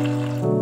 Música